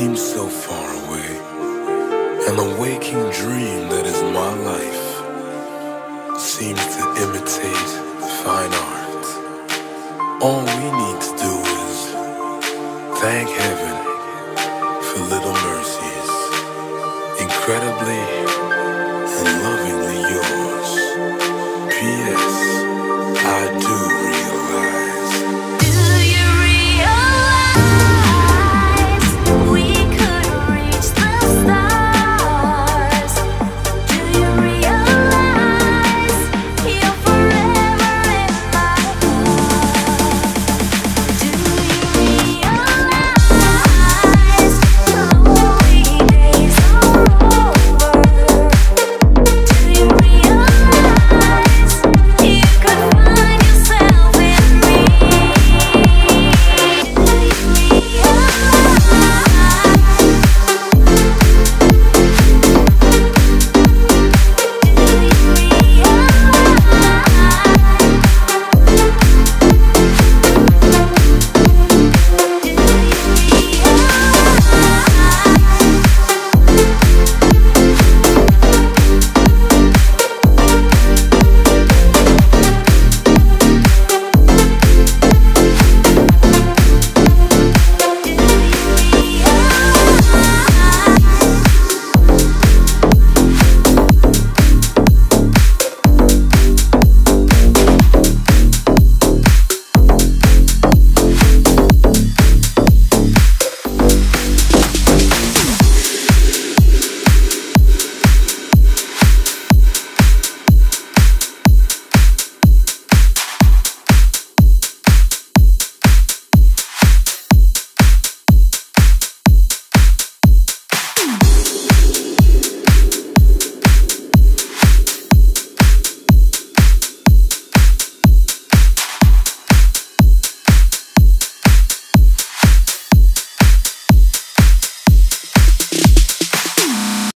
seems so far away. And the waking dream that is my life seems to imitate fine art. All we need to do is thank heaven for little mercies. Incredibly,